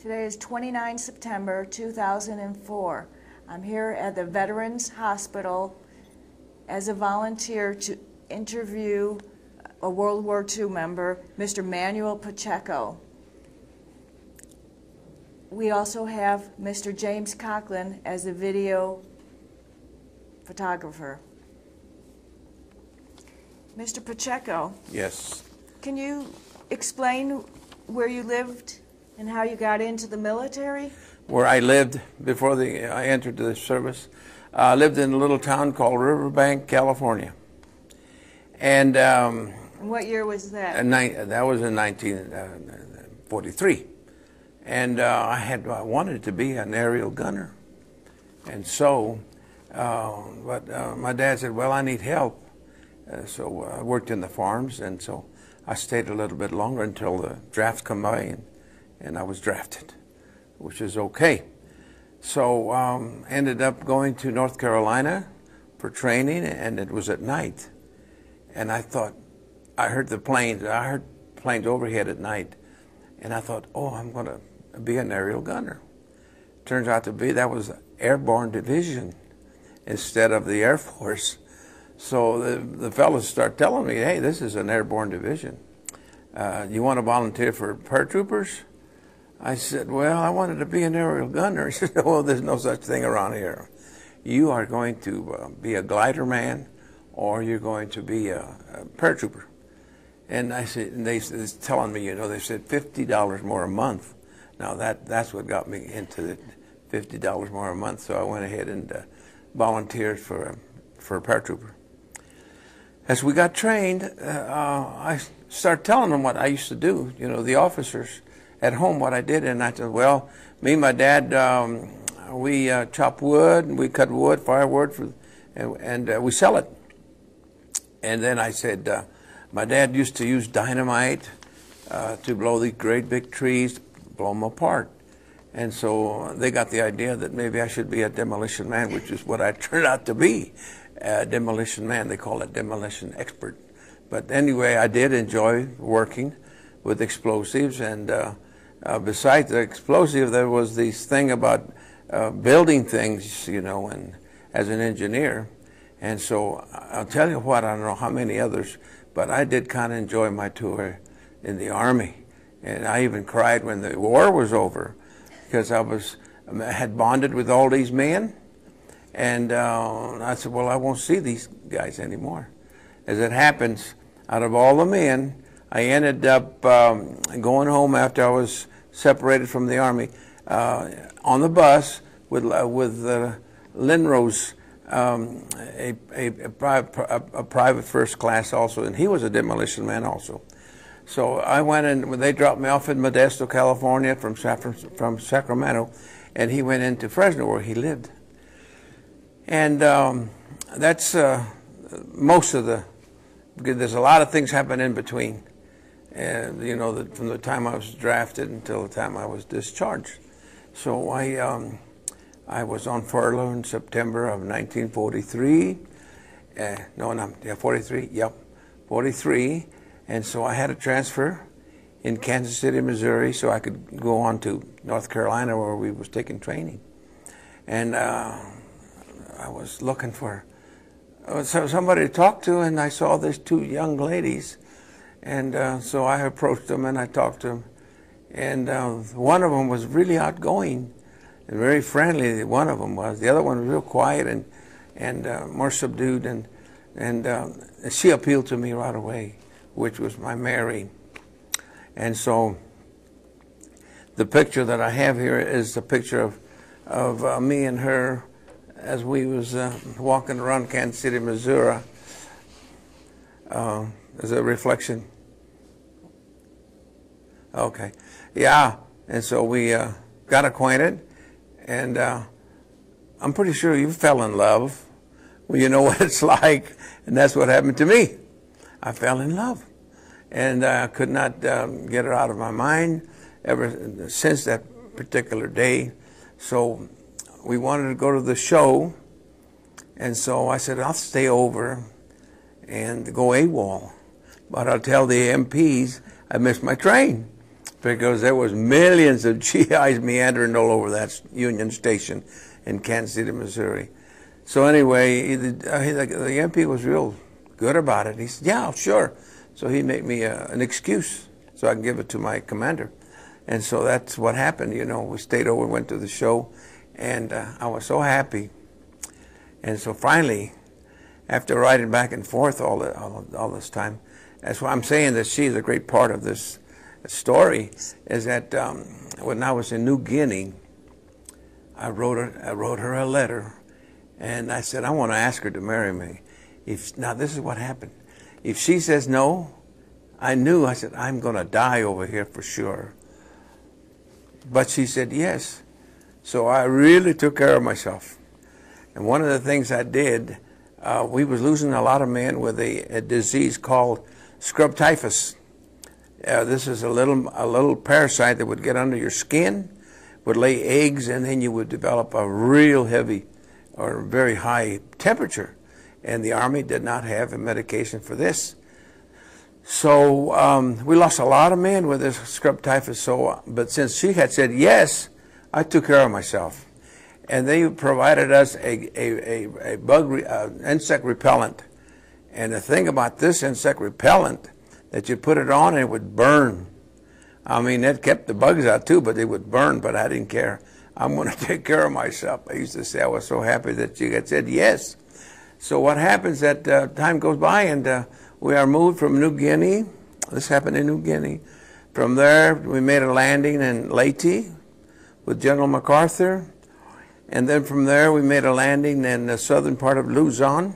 Today is 29 September 2004. I'm here at the Veterans Hospital as a volunteer to interview a World War II member, Mr. Manuel Pacheco. We also have Mr. James Conklin as a video photographer. Mr. Pacheco, Yes. can you explain where you lived and how you got into the military? Where I lived before the, I entered the service, I lived in a little town called Riverbank, California. And um, And what year was that? that was in 1943. And uh, I had I wanted to be an aerial gunner. And so, uh, but uh, my dad said, well, I need help. Uh, so I worked in the farms, and so I stayed a little bit longer until the draft came by, and, and I was drafted, which is okay. So um, ended up going to North Carolina for training, and it was at night. And I thought, I heard the planes, I heard planes overhead at night, and I thought, oh, I'm going to be an aerial gunner. Turns out to be that was Airborne Division instead of the Air Force. So the, the fellows start telling me, hey, this is an airborne division. Uh, you want to volunteer for paratroopers? I said, well, I wanted to be an aerial gunner. He said, well, there's no such thing around here. You are going to uh, be a glider man or you're going to be a, a paratrooper. And I said, and they was telling me, you know, they said $50 more a month. Now that, that's what got me into it, $50 more a month. So I went ahead and uh, volunteered for, a- for a paratrooper as we got trained, uh, uh, I started telling them what I used to do, you know, the officers at home, what I did. And I said, well, me and my dad, um, we uh, chop wood, and we cut wood, firewood, for, and, and uh, we sell it. And then I said, uh, my dad used to use dynamite uh, to blow these great big trees, blow them apart. And so they got the idea that maybe I should be a demolition man, which is what I turned out to be. A demolition man, they call it demolition expert. But anyway, I did enjoy working with explosives. And uh, besides the explosive, there was this thing about uh, building things, you know, and as an engineer. And so I'll tell you what, I don't know how many others, but I did kind of enjoy my tour in the Army. And I even cried when the war was over because I was I had bonded with all these men, and uh, I said, "Well, I won't see these guys anymore." As it happens, out of all the men, I ended up um, going home after I was separated from the army uh, on the bus with uh, with uh, Linrose, um, a, a, a, a, private first class also, and he was a demolition man also. So I went and when they dropped me off in Modesto, California, from from, from Sacramento, and he went into Fresno where he lived. And um, that's uh, most of the. There's a lot of things happen in between, and you know, from the time I was drafted until the time I was discharged. So I um, I was on furlough in September of 1943. Uh, no, no, yeah, 43. Yep, 43. And so I had a transfer in Kansas City, Missouri, so I could go on to North Carolina where we was taking training. And uh, I was looking for uh, so- somebody to talk to, and I saw these two young ladies. And uh, so I approached them and I talked to them. And uh, one of them was really outgoing and very friendly. One of them was. The other one was real quiet and and uh, more subdued. And and um, she appealed to me right away, which was my Mary. And so the picture that I have here is the picture of of uh, me and her as we was uh, walking around Kansas City, Missouri. Uh, as a reflection. Okay, yeah, and so we uh, got acquainted, and uh, I'm pretty sure you fell in love. Well, you know what it's like, and that's what happened to me. I fell in love, and I could not um, get her out of my mind ever since that particular day. So we wanted to go to the show, and so I said I'll stay over and go AWOL, but I'll tell the MPs I missed my train. Because there was millions of GIs meandering all over that Union Station in Kansas City, Missouri. So anyway, the, the MP was real good about it. He said, "Yeah, sure." So he made me uh, an excuse so I can give it to my commander, and so that's what happened. You know, we stayed over, went to the show, and uh, I was so happy. And so finally, after riding back and forth all, the, all, all this time, that's why I'm saying that she's a great part of this story. Is that um, when I was in New Guinea, I wrote her, I wrote her a letter, and I said I want to ask her to marry me. If now this is what happened. If she says no, I knew. I said I'm going to die over here for sure. But she said yes. So I really took care of myself. And one of the things I did, uh, we was losing a lot of men with a, a disease called scrub typhus. Uh, this is a little a little parasite that would get under your skin, would lay eggs, and then you would develop a real heavy or very high temperature. And the army did not have a medication for this. So um, we lost a lot of men with this scrub typhus. So, but since she had said yes, I took care of myself, and they provided us a a, a, a bug re, uh, insect repellent. And the thing about this insect repellent, that you put it on and it would burn. I mean, it kept the bugs out too, but they would burn. But I didn't care. I'm going to take care of myself. I used to say I was so happy that she had said yes. So what happens that uh, time goes by and uh, we are moved from New Guinea. This happened in New Guinea. From there, we made a landing in Leyte with General MacArthur. And then from there, we made a landing in the southern part of Luzon.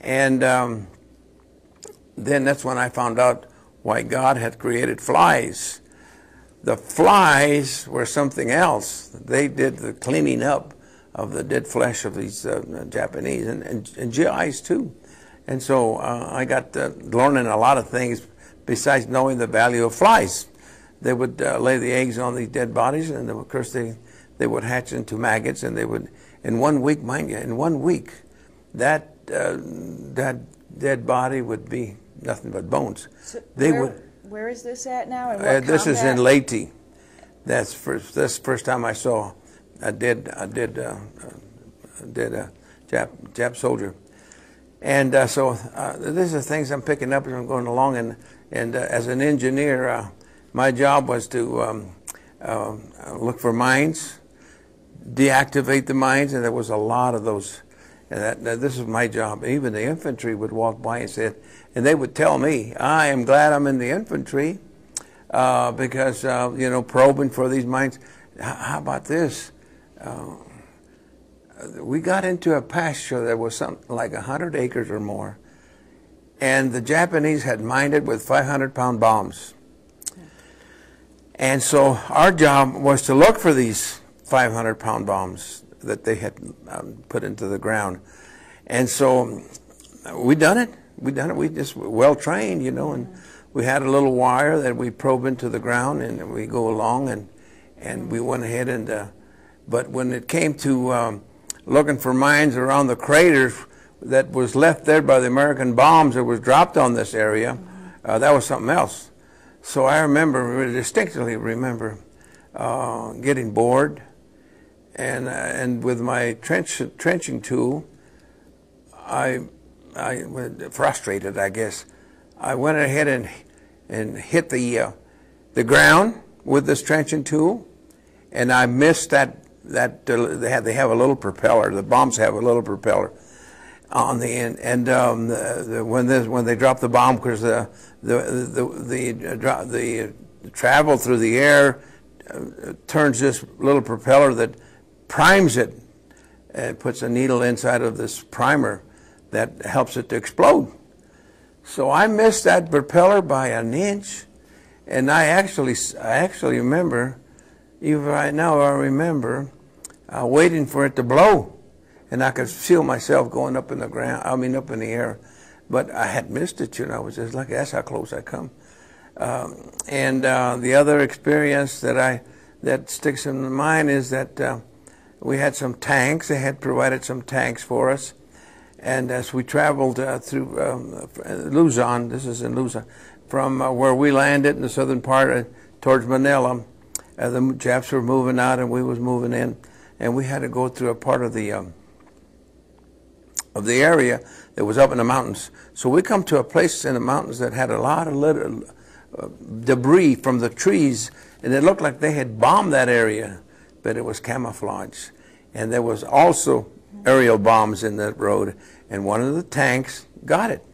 And um, then that's when I found out why God had created flies. The flies were something else. They did the cleaning up of the dead flesh of these uh, Japanese and, and, and, GIs too. And so uh, I got uh, learning a lot of things besides knowing the value of flies. They would uh, lay the eggs on these dead bodies, and of course they, they would hatch into maggots, and they would, in one week, mind you, in one week, that uh, that dead body would be nothing but bones. So they where, would. Where is this at now? and Uh, this is in? Leyte. That's first. That's the first time I saw. I did. I did. Uh, uh, did a Jap Jap soldier, and uh, so uh, these are things I'm picking up as I'm going along. And and uh, as an engineer, uh, my job was to um, uh, look for mines, deactivate the mines, and there was a lot of those. And that, that this is my job. Even the infantry would walk by and say, and they would tell me, "I am glad I'm in the infantry." uh, because uh, you know probing for these mines. How about this? Uh, we got into a pasture that was something like hundred acres or more, and the Japanese had mined it with 500 pound bombs. And so our job was to look for these 500 pound bombs that they had um, put into the ground. And so we done it. We done it. We just well trained, you know, and we had a little wire that we probe into the ground, and we go along, and and we went ahead and. Uh, but when it came to um, looking for mines around the craters that was left there by the American bombs that was dropped on this area, uh, that was something else. So I remember distinctly remember uh, getting bored, and uh, and with my trench trenching tool, I I frustrated, I guess. I went ahead and and hit the uh, the ground with this trenching tool, and I missed that that uh, they have they have a little propeller. The bombs have a little propeller on the end, and um, the, the, when this when they drop the bomb, because the the the the, uh, the travel through the air turns this little propeller that primes it, and puts a needle inside of this primer that helps it to explode. So I missed that propeller by an inch, and I actually, I actually remember, even right now, I remember uh, waiting for it to blow, and I could feel myself going up in the ground. I mean, up in the air, but I had missed it. You know, I was just like, that's how close I come. Um, and uh, the other experience that I that sticks in my mind is that uh, we had some tanks. They had provided some tanks for us. And as we traveled uh, through um, Luzon, this is in Luzon, from uh, where we landed in the southern part uh, towards Manila. Uh, the Japs were moving out and we was moving in, and we had to go through a part of the um, of the area that was up in the mountains. So we come to a place in the mountains that had a lot of little uh, debris from the trees, and it looked like they had bombed that area, but it was camouflage. And there was also aerial bombs in that road, and one of the tanks got it.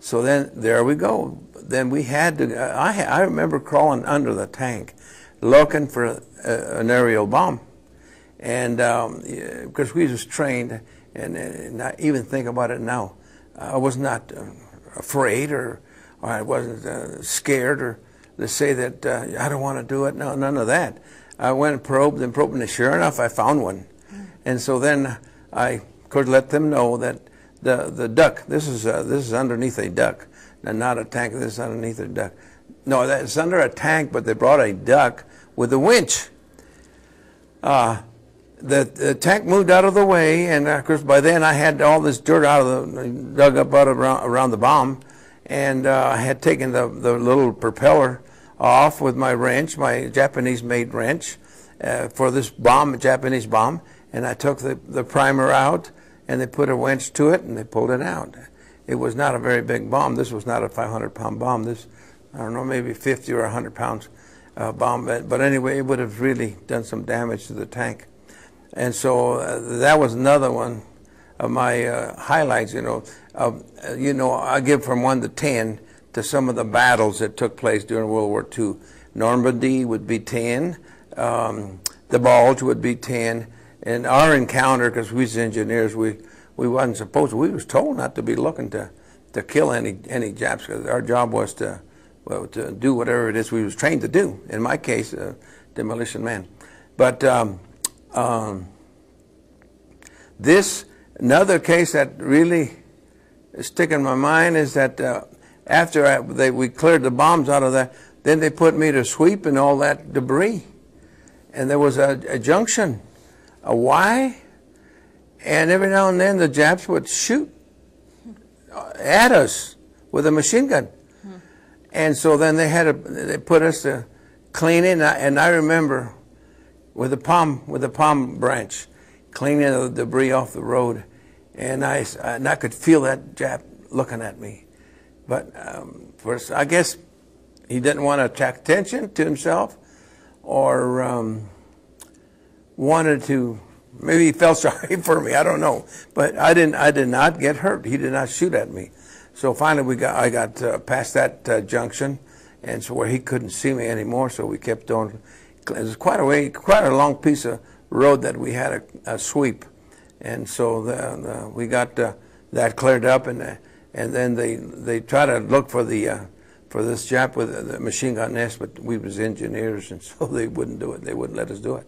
So then there we go. Then we had to. I I remember crawling under the tank, looking for a, an aerial bomb, and because um, we was trained, and, and I even think about it now, I was not uh, afraid or, or I wasn't uh, scared or to say that uh, I don't want to do it. No, none of that. I went and probed and probed, and sure enough, I found one. And so then I could let them know that the the duck. This is uh, this is underneath a duck, and not a tank. This is underneath a duck. No, it's under a tank, but they brought a duck with a winch. Uh, the, the tank moved out of the way, and of course by then I had all this dirt out of the dug up out of around, around the bomb, and uh, I had taken the the little propeller off with my wrench, my Japanese-made wrench, uh, for this bomb, a Japanese bomb, and I took the the primer out and they put a winch to it and they pulled it out. It was not a very big bomb. This was not a 500 pound bomb. This, I don't know, maybe 50 or 100 pounds uh, bomb. But, anyway, it would have really done some damage to the tank. And so uh, that was another one of my uh, highlights. You know, you know, I give from one to ten to some of the battles that took place during World War II. Normandy would be 10. Um, the Bulge would be 10 and our encounter, because we was engineers, we we wasn't supposed. To, we was told not to be looking to to kill any any Japs. Cause our job was to well to do whatever it is we was trained to do. In my case, uh, demolition man. But um, um, this another case that really is sticking in my mind is that uh, after I, they, we cleared the bombs out of there, then they put me to sweep and all that debris, and there was a, a junction a Y, and every now and then the Japs would shoot at us with a machine gun. And so then they had to, they put us to clean it, and I, and I remember with a palm, with a palm branch, cleaning the debris off the road, and I, and I could feel that Jap looking at me. But um, first, I guess he didn't want to attract attention to himself, or um, wanted to maybe he felt sorry for me. I don't know, but I didn't. I did not get hurt. He did not shoot at me. So finally, we got. I got uh, past that uh, junction, and so where he couldn't see me anymore. So we kept on. It was quite a way, quite a long piece of road that we had a, a sweep, and so the, the, we got uh, that cleared up, and uh, and then they they try to look for the. Uh, for this Jap with the machine gun nest, but we was engineers, and so they wouldn't do it. They wouldn't let us do it.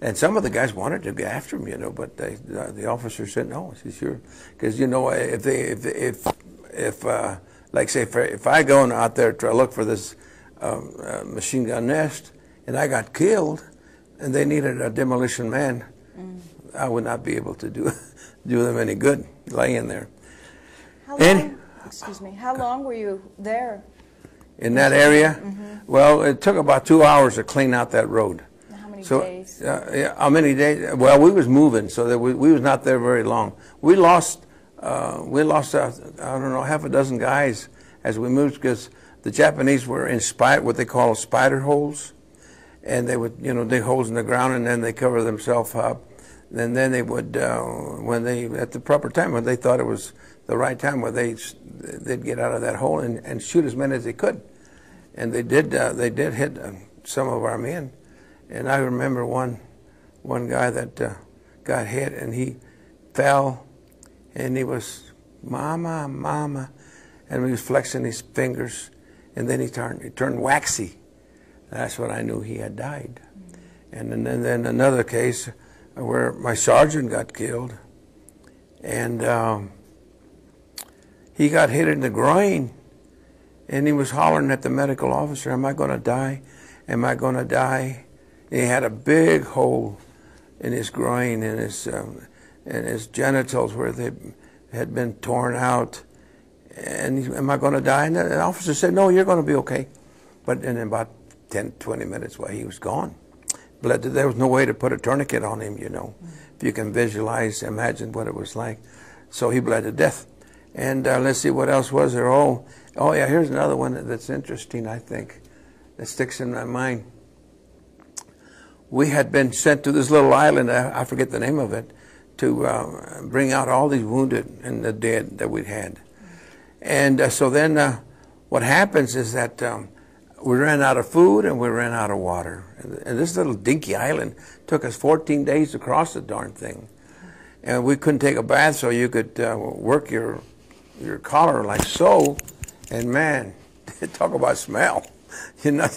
And some of the guys wanted to go after him, you know, but they, uh, the officer said no. He said sure, because you know if they if if if uh, like say if, if I go out there to look for this um, uh, machine gun nest and I got killed, and they needed a demolition man, mm. I would not be able to do do them any good laying there. How long, excuse me. How long were you there? In that area? Mm-hmm. Well, it took about two hours to clean out that road many so, days? Uh, yeah, how many days? Well, we was moving, so that we, we was not there very long. We lost, uh, we lost, uh, I don't know, half a dozen guys as we moved because the Japanese were in spite, what they call spider holes, and they would, you know, dig holes in the ground and then they cover themselves up. And then they would, uh, when they, at the proper time, when they thought it was the right time, where they, they'd get out of that hole and, and shoot as many as they could. And they did, uh, they did hit uh, some of our men. And I remember one one guy that uh, got hit and he fell and he was mama mama and he was flexing his fingers and then he turned he turned waxy that's when i knew he had died mm-hmm. and then, then another case where my sergeant got killed and um, he got hit in the groin and he was hollering at the medical officer am i going to die am i going to die he had a big hole in his groin and his um, and his genitals where they had been torn out, And he, am I going to die? And the officer said, no, you're going to be okay. But in about 10, 20 minutes, well, he was gone. To, there was no way to put a tourniquet on him, you know. If you can visualize, imagine what it was like. So he bled to death. And uh, let's see what else was there. Oh, oh yeah, here's another one that's interesting, I think, that sticks in my mind. We had been sent to this little island, I forget the name of it, to uh, bring out all these wounded and the dead that we'd had. And uh, so then uh, what happens is that um, we ran out of food and we ran out of water. And this little dinky island took us 14 days to cross the darn thing. And we couldn't take a bath, so you could uh, work your your collar like so. And man, talk about smell. You know,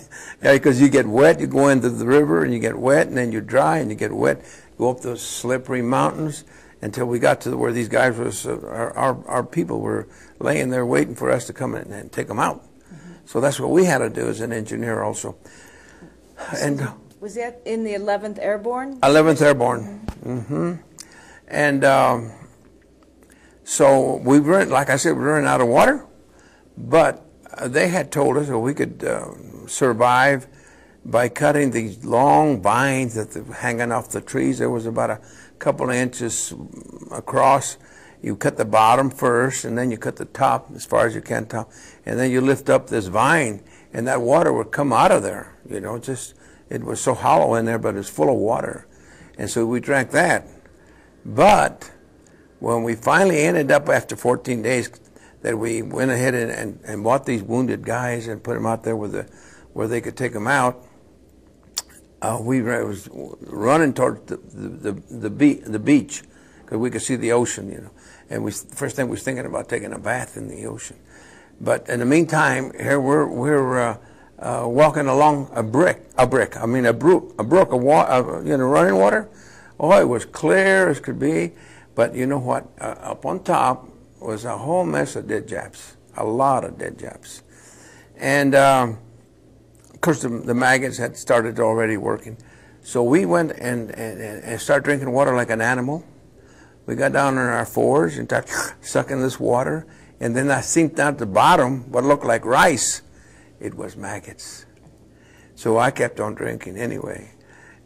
yeah, because you get wet, you go into the river and you get wet, and then you dry and you get wet. Go up those slippery mountains until we got to where these guys was. Uh, our, our, our people were laying there waiting for us to come in and take them out. So that's what we had to do as an engineer also. And uh, Was that in the 11th Airborne? 11th Airborne. Mm-hmm. And um, so we ran, like I said, we ran out of water, but uh, they had told us that we could uh, survive by cutting these long vines that were hanging off the trees. There was about a couple of inches across. You cut the bottom first, and then you cut the top as far as you can top, and then you lift up this vine, and that water would come out of there. You know, just it was so hollow in there, but it's full of water, and so we drank that. But when we finally ended up after 14 days, that we went ahead and, and, and bought these wounded guys and put them out there with the, where they could take them out. Uh, we was running towards the the the, be- the beach because we could see the ocean, you know. And we first thing we was thinking about taking a bath in the ocean. But in the meantime, here we're we're uh, uh, walking along a brick, a brick. I mean a brook, a brook of water, you know, running water. Oh, it was clear as could be. But you know what? Uh, up on top was a whole mess of dead Japs, a lot of dead Japs. And um, of course, the, the, maggots had started already working. So we went and, and, and started drinking water like an animal. We got down on our fours and started sucking this water. And then I seen down at the bottom what looked like rice. It was maggots. So I kept on drinking anyway.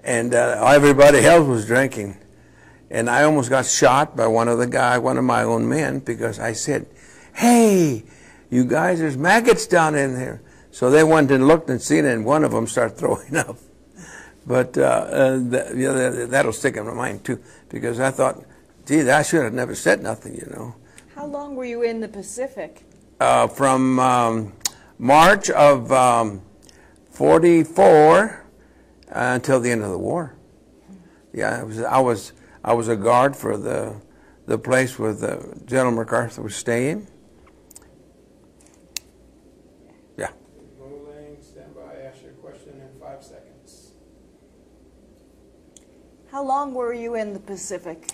And uh, everybody else was drinking. And I almost got shot by one of the guy, one of my own men, because I said, "Hey, you guys, there's maggots down in there." So they went and looked and seen it, and one of them started throwing up. But uh, uh, that, that'll stick in my mind too, because I thought, "Gee, I should have never said nothing," you know. How long were you in the Pacific? Uh, from um, March of um, '44 until the end of the war. Yeah, was, I was I was a guard for the, the place where the General MacArthur was staying. Yeah. Rolling, stand by, ask your question in five seconds. How long were you in the Pacific?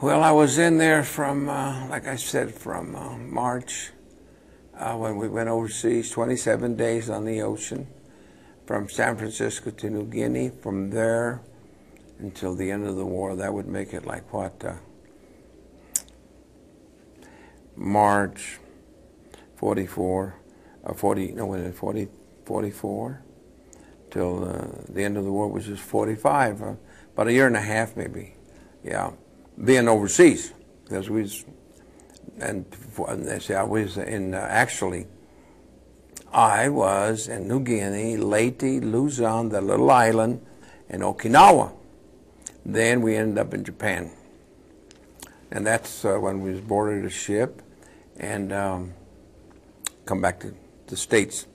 Well, I was in there from, uh, like I said, from uh, March uh, when we went overseas, 27 days on the ocean, from San Francisco to New Guinea. From there, until the end of the war. That would make it like what? Uh, March 44, uh, 40, no, was it 40, 44? Till uh, the end of the war, which is 45, uh, about a year and a half maybe. Yeah, being overseas, because we and, and they say I was in, uh, actually, I was in New Guinea, Leyte, Luzon, the little island, and Okinawa. Then we ended up in Japan. And that's uh, when we was boarded a ship and um, come back to the States.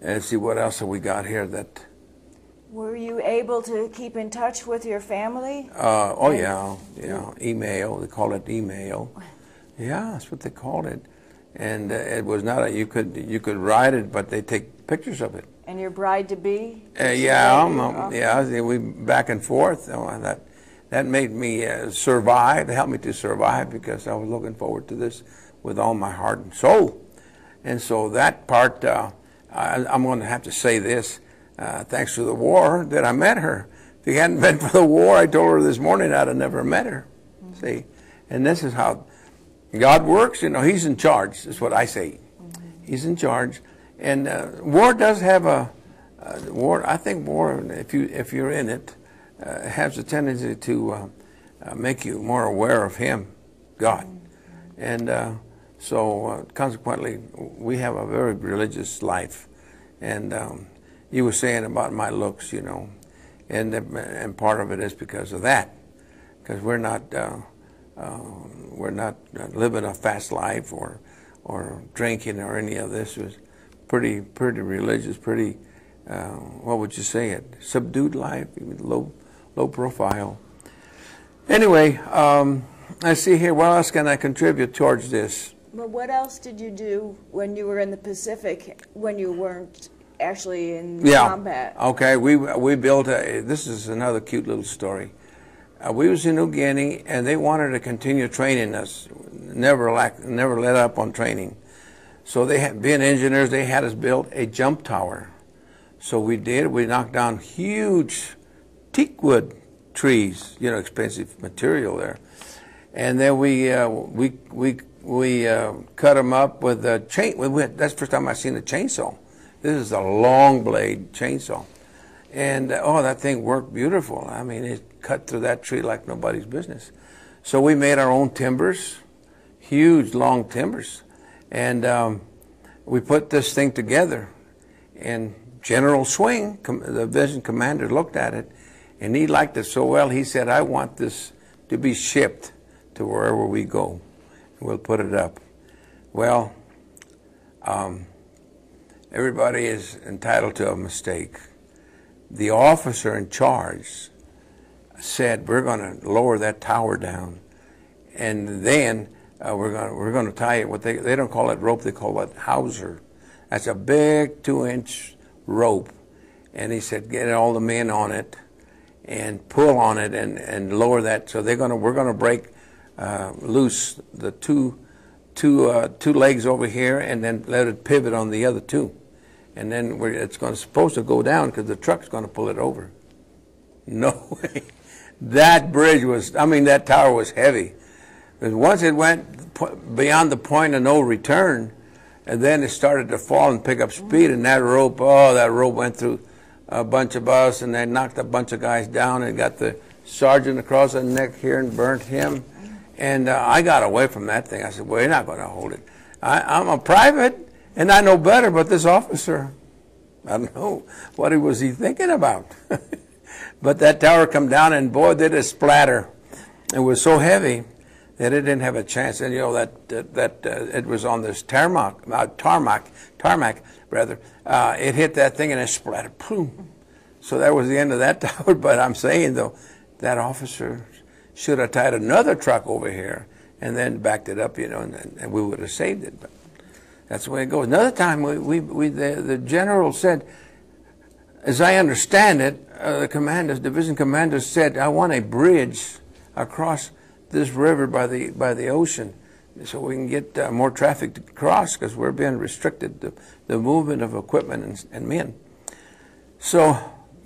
And see what else have we got here that... Were you able to keep in touch with your family? Uh, oh, yeah, yeah, V-mail. They call it V-mail. Yeah, that's what they called it. And uh, it was not a, you could you could write it, but they take pictures of it. And your bride to be? Uh, yeah, um, um, yeah, we back and forth. Oh, that that made me uh, survive. It helped me to survive because I was looking forward to this with all my heart and soul. And so that part, uh, I, am going to have to say this. Uh, thanks to the war that I met her. If it hadn't been for the war, I told her this morning I'd have never met her. Mm-hmm. See, and this is how God works, you know, He's in charge, is what I say. He's in charge. And uh, war does have a, uh, war, I think war, if, you, if you're in it, uh, has a tendency to uh, uh, make you more aware of Him, God. And uh, so, consequently, we have a very religious life. And um, you were saying about my looks, you know, and, and part of it is because of that. Because we're not. Uh, we're not living a fast life or or drinking or any of this. It was pretty pretty religious, pretty uh, what would you say it? Subdued life, low low profile. Anyway, um, I see here. What else can I contribute towards this? But what else did you do when you were in the Pacific when you weren't actually in Yeah. combat? Okay. We we built a. This is another cute little story. Uh, we was in New Guinea, and they wanted to continue training us. Never lack, never let up on training. So they, had, being engineers, they had us build a jump tower. So we did. We knocked down huge teakwood trees, you know, expensive material there, and then we uh, we we we uh, cut them up with a chain. We went, that's the first time I've seen a chainsaw. This is a long blade chainsaw, and uh, oh, that thing worked beautiful. I mean, it cut through that tree like nobody's business. So we made our own timbers, huge long timbers, and um, we put this thing together. And General Swing, the division commander, looked at it, and he liked it so well. He said, "I want this to be shipped to wherever we go. We'll put it up." Well, um, everybody is entitled to a mistake. The officer in charge said, "We're going to lower that tower down, and then uh, we're going we're going to tie it. What they they don't call it rope, they call it hawser. That's a big two-inch rope." And he said, "Get all the men on it, and pull on it, and, and lower that. So they're going to we're going to break uh, loose the two two uh, two legs over here, and then let it pivot on the other two, and then it's going to supposed to go down because the truck's going to pull it over." No way. That bridge was, I mean, that tower was heavy. Because once it went beyond the point of no return, and then it started to fall and pick up speed, and that rope, oh, that rope went through a bunch of us, and they knocked a bunch of guys down and got the sergeant across the neck here and burnt him. And uh, I got away from that thing. I said, well, you're not going to hold it. I, I'm a private, and I know better, but this officer, I don't know, what was he thinking about? But that tower come down, and boy, did it splatter! It was so heavy that it didn't have a chance. And you know that that, that uh, it was on this tarmac, uh, tarmac, tarmac rather. Uh, it hit that thing and it splattered. Boom. So that was the end of that tower. But I'm saying though, that officer should have tied another truck over here and then backed it up, you know, and, and we would have saved it. But that's the way it goes. Another time, we, we, we the, the general said, as I understand it, uh, the commanders, division commanders said, "I want a bridge across this river by the by the ocean, so we can get uh, more traffic to cross because we're being restricted the, the movement of equipment and, and men." So,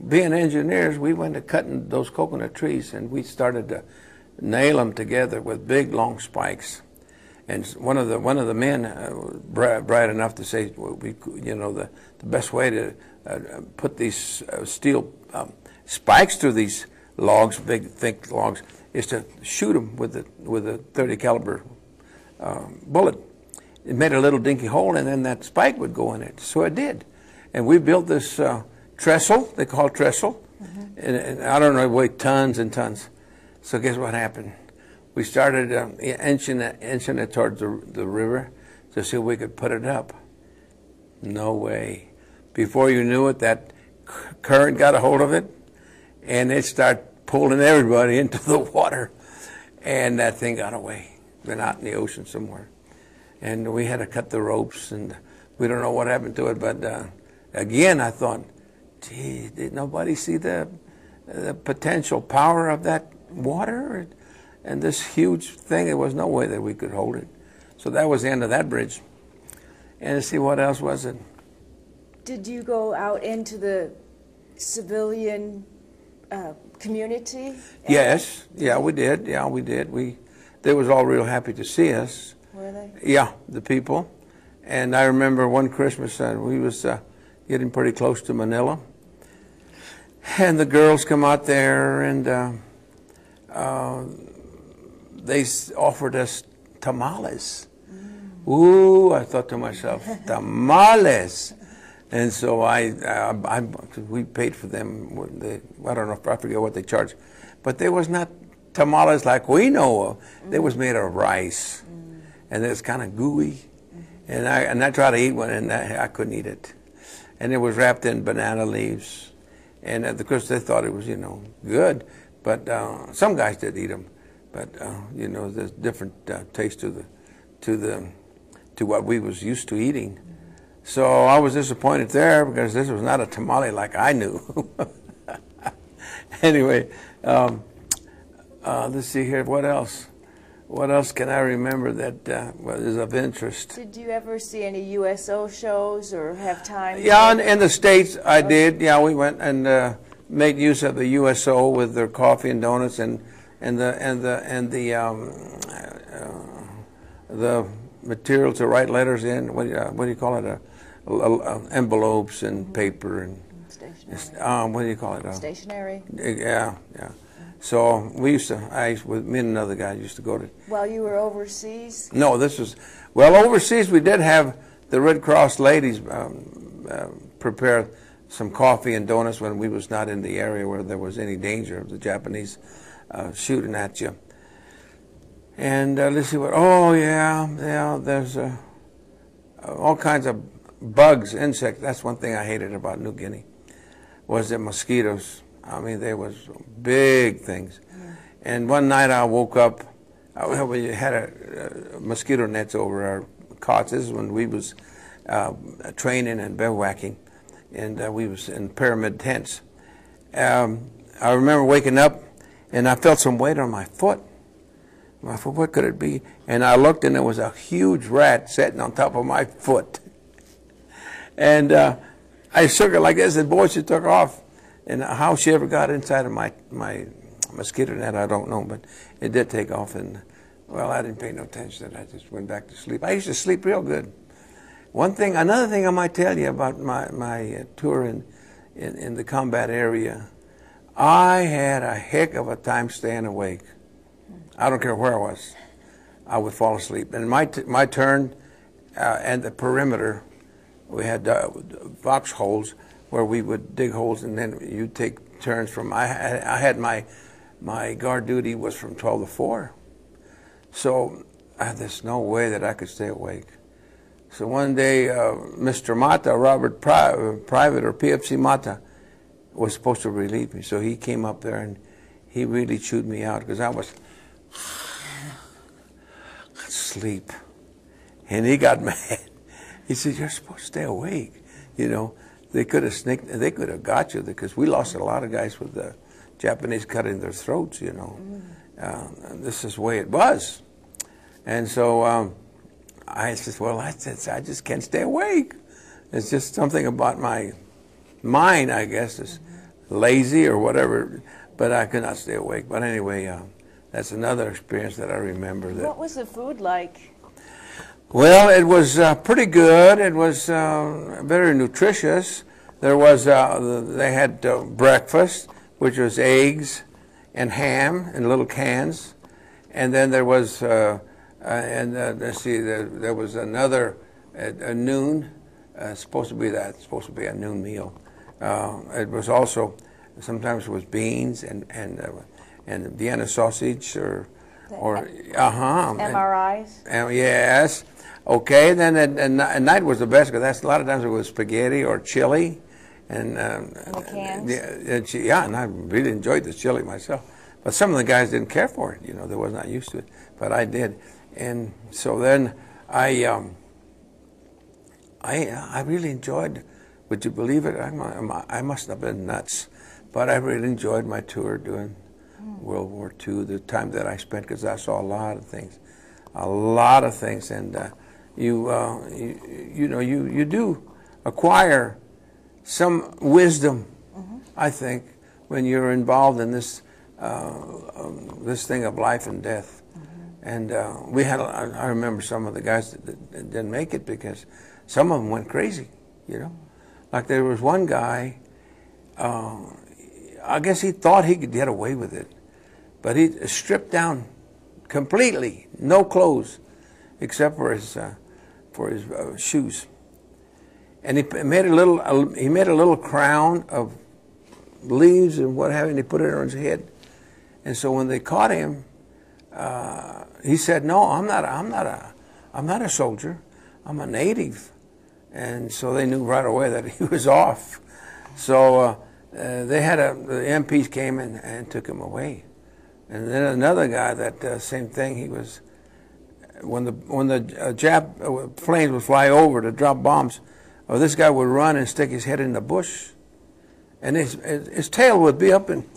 being engineers, we went to cutting those coconut trees and we started to nail them together with big long spikes. And one of the one of the men, uh, bright, bright enough to say, well, we, you know, the, the best way to uh, put these uh, steel um, spikes through these logs, big thick logs, is to shoot them with a with a 30 caliber um, bullet. It made a little dinky hole, and then that spike would go in it. So it did, and we built this uh, trestle. They call it trestle, and, and I don't know, it weighed tons and tons. So guess what happened? We started um, inching, it, inching it towards the, the river to see if we could put it up. No way. Before you knew it, that current got a hold of it, and it started pulling everybody into the water, and that thing got away. Been out in the ocean somewhere, and we had to cut the ropes, and we don't know what happened to it. But uh, again, I thought, gee, did nobody see the the potential power of that water and this huge thing? There was no way that we could hold it. So that was the end of that bridge. And to see what else was it? Did you go out into the civilian uh, community? Yes, yeah, we did. Yeah, we did. We they was all real happy to see us, were they? Yeah, the people. And I remember one Christmas uh, we was uh, getting pretty close to Manila, and the girls come out there and uh, uh, they offered us tamales. Ooh, I thought to myself, tamales. And so I, I, I, we paid for them. They, I don't know, if I forget what they charged, but there was not tamales like we know of. They was made of rice, and it was kind of gooey. And I and I tried to eat one, and I, I couldn't eat it. And it was wrapped in banana leaves, and uh, of course they thought it was you know good, but uh, some guys did eat them. But uh, you know, there's different uh, taste to the to the to what we was used to eating. So I was disappointed there because this was not a tamale like I knew. anyway, um, uh, let's see here. What else? What else can I remember that uh, is of interest? Did you ever see any USO shows or have time? Yeah, in, in the states I did. Yeah, we went and uh, made use of the USO with their coffee and donuts and and the and the and the um, uh, the material to write letters in. What do you, uh, what do you call it? Uh, uh, envelopes and paper and Stationery. um, what do you call it? Uh, Stationery. yeah, yeah. So we used to. I used, with me and another guy used to go to While you were overseas? no, this was well overseas. We did have the Red Cross ladies um, uh, prepare some coffee and donuts when we was not in the area where there was any danger of the Japanese uh, shooting at you. And uh, let's see what. Oh yeah, yeah. There's uh, all kinds of bugs, insects. That's one thing I hated about New Guinea was the mosquitoes. I mean, they was big things. And one night I woke up. I, we had a, uh, mosquito nets over our cots. This is when we was uh, training and bivouacking, and uh, we was in pyramid tents. Um, I remember waking up, and I felt some weight on my foot. My foot, what could it be? And I looked, and there was a huge rat sitting on top of my foot. And uh, I shook it like this, and boy, she took off. And how she ever got inside of my my mosquito net, I don't know, but it did take off. And well, I didn't pay no attention. to. I just went back to sleep. I used to sleep real good. One thing, another thing I might tell you about my my uh, tour in, in in the combat area, I had a heck of a time staying awake. I don't care where I was, I would fall asleep. And my my turn, uh, and the perimeter, we had uh, foxholes where we would dig holes, and then you take turns from. I had- I had my my guard duty was from twelve to four, so uh, there's no way that I could stay awake. So one day, uh, Mr. Mata, Robert Pri- Private or PFC Mata, was supposed to relieve me. So he came up there and he really chewed me out because I was asleep. And he got mad. He said, "You're supposed to stay awake." You know, they could have sneaked. They could have got you because we lost a lot of guys with the Japanese cutting their throats. You know, uh, this is the way it was. And so um, I said, "Well, I, said, I just can't stay awake. It's just something about my mind, I guess, is lazy or whatever. But I could not stay awake. But anyway, uh, that's another experience that I remember. That What was the food like? Well, it was uh, pretty good. It was uh, very nutritious. There was uh, they had uh, breakfast, which was eggs and ham in little cans, and then there was uh, uh, and uh, let's see, there, there was another at, at noon. Uh, supposed to be that supposed to be a noon meal. Uh, it was also sometimes it was beans and and uh, and Vienna sausage or or uh huh MREs? um, yes. Okay. Then at, at, night was the best because that's a lot of times it was spaghetti or chili, and um, yeah, and yeah, and I really enjoyed the chili myself. But some of the guys didn't care for it. You know, they was not used to it, but I did. And so then I, um, I, I really enjoyed. Would you believe it? I, mu- I must have been nuts, but I really enjoyed my tour doing World War II. The time that I spent because I saw a lot of things, a lot of things, and uh, you, uh, you, you know, you you do acquire some wisdom, I think, when you're involved in this uh, um, this thing of life and death. And uh, we had, I I remember some of the guys that, that didn't make it because some of them went crazy, you know. Like there was one guy, uh, I guess he thought he could get away with it, but he stripped down completely, no clothes, except for his uh, for his uh, shoes. And he made a little uh, he made a little crown of leaves and what have you, and he put it on his head. And so when they caught him, uh, he said, "No, I'm not. I'm not a. I'm not a soldier. I'm a native." And so they knew right away that he was off. So uh, uh, they had a the MPs came in and took him away. And then another guy that uh, same thing. He was when the when the uh, Jap uh, planes would fly over to drop bombs. Well, this guy would run and stick his head in the bush, and his his, tail would be up in.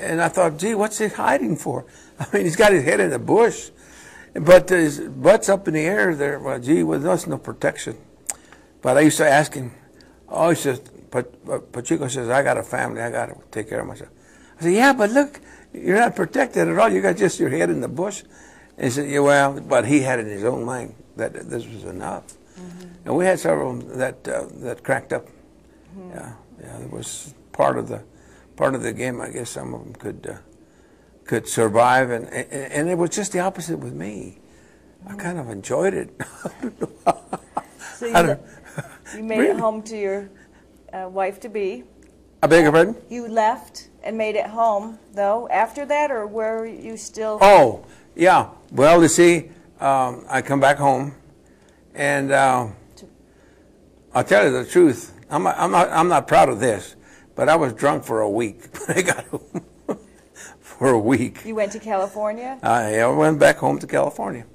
And I thought, gee, what's he hiding for? I mean, he's got his head in the bush, but his butt's up in the air there. Well, gee, well, there's no protection. But I used to ask him, oh, he says, Pacheco says, I got a family, I got to take care of myself. I said, yeah, but look, you're not protected at all. You got just your head in the bush. And he said, yeah, well, but he had in his own mind that this was enough. And we had several that uh, that cracked up. Yeah, yeah, it was part of the part of the game. I guess some of them could uh, could survive, and, and and it was just the opposite with me. I kind of enjoyed it. So you, you made Really? it home to your uh, wife to be. I beg your pardon? You left and made it home, though, after that, or were you still? Oh, yeah. Well, you see, um, I come back home, and uh, I'll tell you the truth. I'm not, I'm not I'm not proud of this, but I was drunk for a week when I got home. for a week. You went to California? I went back home to California.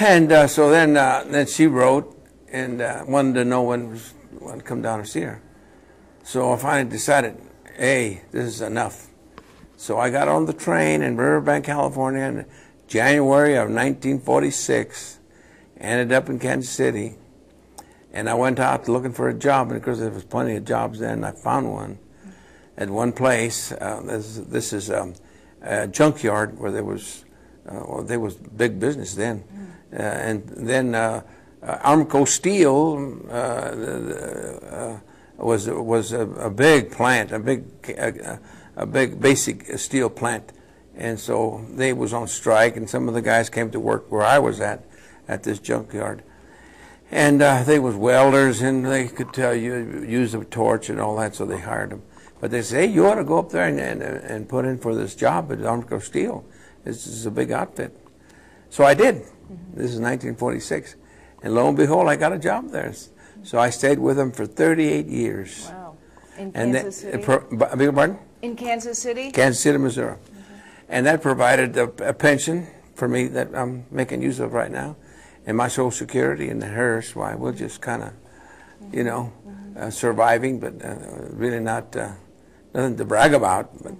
And uh, so then, uh, then she wrote and uh, wanted to know when was when to come down and see her. So I finally decided, hey, this is enough. So I got on the train in Riverbank, California in January of 1946, ended up in Kansas City, and I went out looking for a job, and of course there was plenty of jobs then. I found one at one place. Uh, this, this is um, a junkyard where there was, uh, well, there was big business then, uh, and then uh, uh, Armco Steel uh, uh, was was a, a big plant, a big a, big basic steel plant, and so they was on strike, and some of the guys came to work where I was at, at this junkyard. And uh, they was welders, and they could tell you use a torch and all that, so they hired them. But they say, hey, you ought to go up there and, and, and put in for this job at Armco Steel. This is a big outfit. So I did. This is 1946. And lo and behold, I got a job there. So I stayed with them for 38 years. Wow. In And Kansas that, City? pro- I beg your pardon? In Kansas City? Kansas City, Missouri. And that provided a, a pension for me that I'm making use of right now, and my Social Security and the hers. Why we're just kind of, you know, uh, surviving, but uh, really not uh, nothing to brag about. But,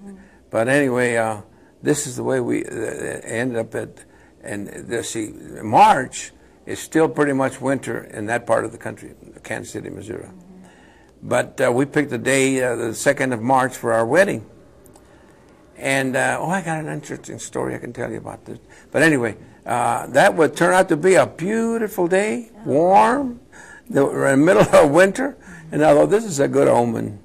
but anyway, uh, this is the way we uh, ended up at. And the, see, March is still pretty much winter in that part of the country, Kansas City, Missouri. But uh, we picked the day, uh, the second of March, for our wedding. And uh, oh, I got an interesting story I can tell you about this. But anyway, uh, that would turn out to be a beautiful day, warm. The, we're in the middle of winter, and I thought this is a good omen.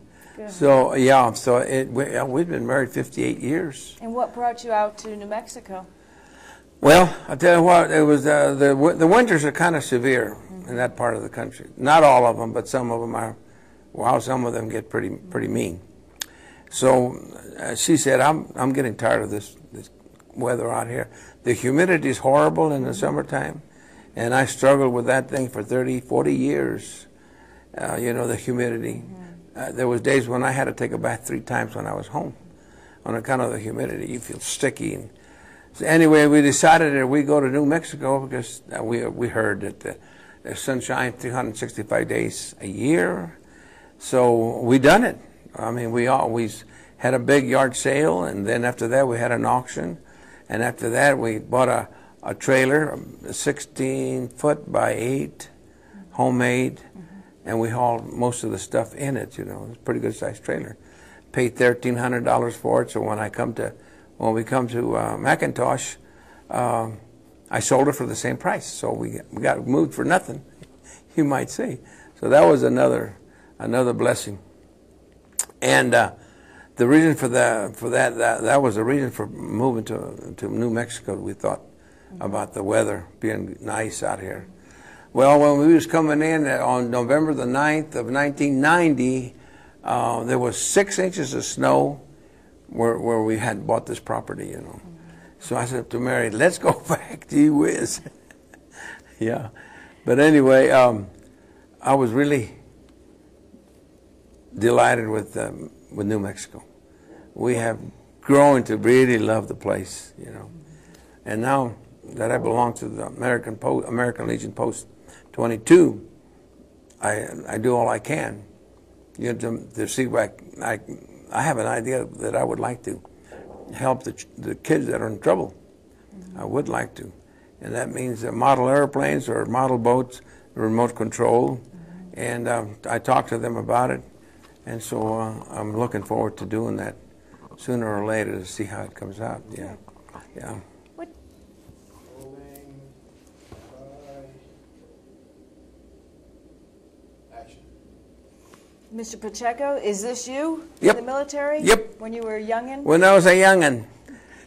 So yeah, so it, we, uh, we've been married 58 years. And what brought you out to New Mexico? Well, I'll tell you what, it was uh, the the winters are kind of severe in that part of the country. Not all of them, but some of them are. Wow, some of them get pretty pretty mean. So uh, she said, "I'm I'm getting tired of this this weather out here. The humidity is horrible in the summertime, and I struggled with that thing for 30, 40 years. Uh, you know, the humidity. Uh, there was days when I had to take a bath three times when I was home, on account of the humidity. You feel sticky and." So anyway, we decided that we go to New Mexico because uh, we we heard that the, the sunshine 365 days a year. So we done it. I mean, we always had a big yard sale, and then after that we had an auction, and after that we bought a, a trailer, a 16 foot by eight, homemade, and we hauled most of the stuff in it. You know, it's a pretty good sized trailer. Paid thirteen hundred dollars for it. So when I come to when we come to uh, McIntosh, um, I sold it for the same price. So we we got moved for nothing, you might say. So that was another another blessing. And uh, the reason for that for that, that that was the reason for moving to to New Mexico. We thought about the weather being nice out here. Well, when we was coming in on November the 9th of 1990, uh, there was six inches of snow where, where we had bought this property, you know. So I said to Mary, let's go back, gee whiz. yeah. But anyway, um, I was really delighted with, um, with New Mexico. We have grown to really love the place, you know. And now that I belong to the American, American Legion Post 22, I, I do all I can you know, to, to see what I, I, I have an idea that I would like to help the, the kids that are in trouble. I would like to. And that means uh, model airplanes or model boats, remote control. And uh, I talked to them about it. And so uh, I'm looking forward to doing that sooner or later to see how it comes out. Yeah. Yeah. What, Rolling, by, action. Mr. Pacheco, is this you Yep. in the military? Yep. When you were a youngin'? When I was a youngin',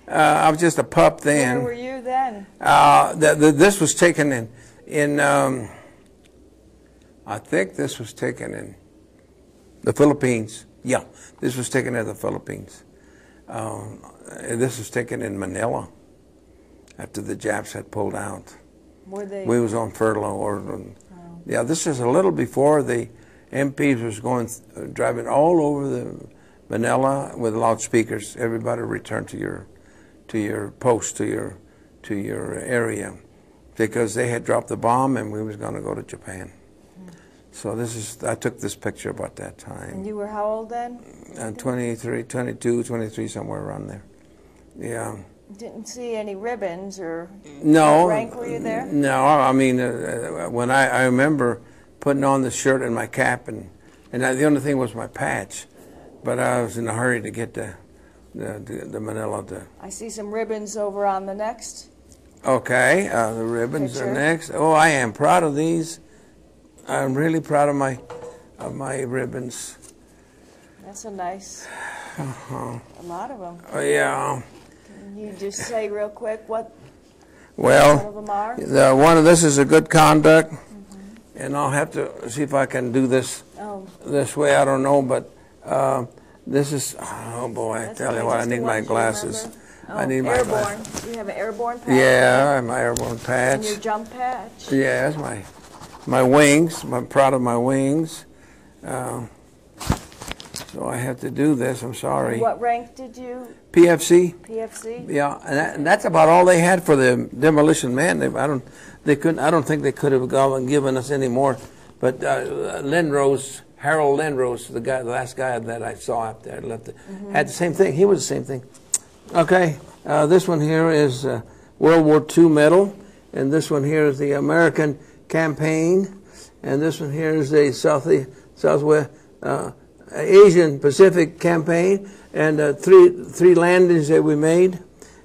uh, I was just a pup then. Where were you then? Uh, the, the, this was taken in, in um, I think this was taken in the Philippines. Yeah, this was taken in the Philippines. Um, this was taken in Manila after the Japs had pulled out. Were they? We was on furlough. Or, yeah, this is a little before the MPs was going uh, driving all over the Manila with loudspeakers. Everybody return to your to your post to your to your area because they had dropped the bomb and we was going to go to Japan. So this is I took this picture about that time. and you were how old then? And 23, 22, 23 somewhere around there. Yeah. Didn't see any ribbons or No. rank were you there? No, I mean, uh, uh, when I, I remember putting on the shirt and my cap, and, and I, the only thing was my patch, but I was in a hurry to get the, the, the, the manila. To, I see some ribbons over on the next. okay, uh, the ribbons Picture. are next. Oh, I am proud of these. I'm really proud of my, of my ribbons. That's a nice, Uh-huh. a lot of them. Oh, yeah. Can you just say real quick what Well, some of them are? the one of this is a good conduct, Mhm. and I'll have to see if I can do this Oh, this way. I don't know, but uh, this is. Oh boy! I tell you what, I need my glasses. remember. I Oh, need my airborne. glasses. You have an airborne patch? Yeah, I have my airborne patch. And your jump patch? Yeah, that's my my wings. I'm proud of my wings. Uh, so I have to do this. I'm sorry. What rank did you, PFC. PFC? Yeah, and, that, and that's about all they had for the demolition man. They, I don't, they couldn't. I don't think they could have gone, given us any more. But uh, Lindrose, Harold Lindrose, the guy, the last guy that I saw up there, left, it, had the same thing. He was the same thing. Okay, uh, this one here is uh, World War II medal, and this one here is the American campaign, and this one here is the South Southwest uh, Asian Pacific campaign, and uh, three three landings that we made.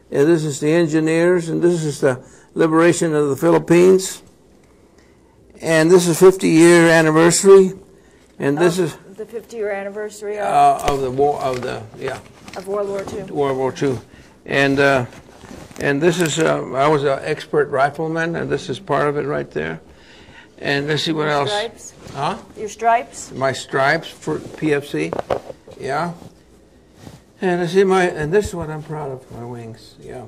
And this is the engineers, and this is the liberation of the Philippines, and this is 50 year anniversary, and this is The 50-year anniversary of, uh, of the war of the yeah. of World War II. World War II. And uh, and this is uh, I was an expert rifleman, and this is part of it right there. And let's see what Your else. stripes? Huh? Your stripes? My stripes for PFC. Yeah. And I see my and this is what I'm proud of. My wings. Yeah.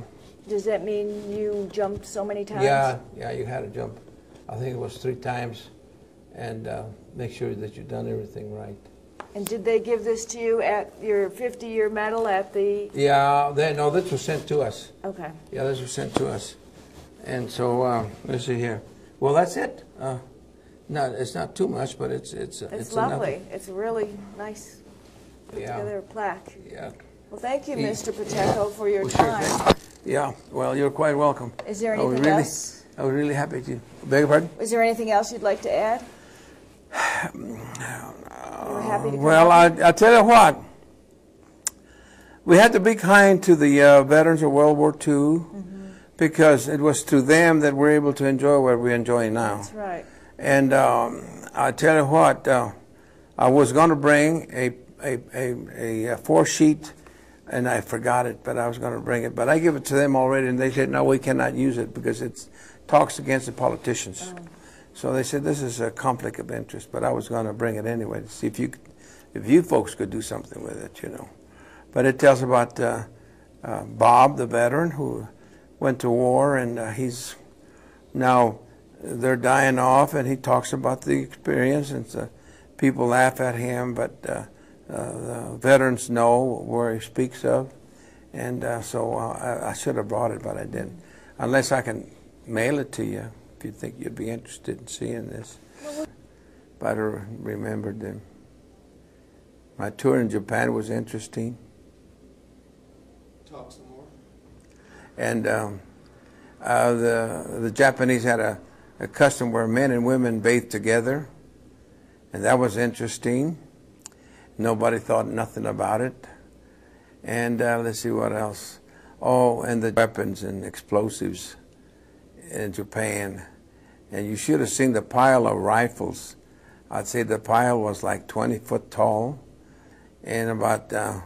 Does that mean you jumped so many times? Yeah. Yeah. You had to jump. I think it was three times, and uh, make sure that you've done everything right. And did they give this to you at your 50-year medal at the, Yeah. They, no, this was sent to us. okay. Yeah, this was sent to us. And so, uh, let's see here. Well, that's it. Uh, no, it's not too much, but it's it's It's it's enough. lovely. It's really nice, put Yeah. together plaque. Yeah. Well, thank you. Mr. Pacheco, for your Well, time. thing. Yeah. Well, you're quite welcome. Is there I anything really, else? I was really happy to. Beg your pardon? Is there anything else you'd like to add? To Well. I I tell you what. We had to be kind to the uh, veterans of World War II. Mm-hmm. Because it was through them that we're able to enjoy what we're enjoying now. That's right. And um, I tell you what, uh, I was going to bring a a, a, a four sheet, and I forgot it, but I was going to bring it. But I give it to them already, and they said no, we cannot use it because it talks against the politicians. So they said this is a conflict of interest. But I was going to bring it anyway to see if you if you folks could do something with it, you know. But it tells about uh, uh, Bob, the veteran who went to war, and uh, he's now they're dying off, and he talks about the experience, and so people laugh at him, but uh, uh, the veterans know where he speaks of, and uh, so uh, I, I should have brought it, but I didn't. Unless I can mail it to you, if you think you'd be interested in seeing this. But I remembered them. My tour in Japan was interesting. Talk some more. And um, uh, the the Japanese had a, a custom where men and women bathed together, and that was interesting. Nobody thought nothing about it. And uh, let's see what else. Oh, and the weapons and explosives in Japan. And you should have seen the pile of rifles. I'd say the pile was like 20 foot tall and about uh,